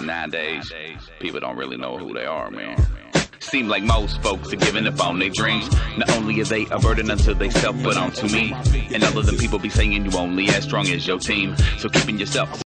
Nowadays, people don't really know who they are, man. Seem like most folks are giving up on their dreams. Not only are they a burden until they self put onto me. And other than people be saying you only as strong as your team. So keeping yourself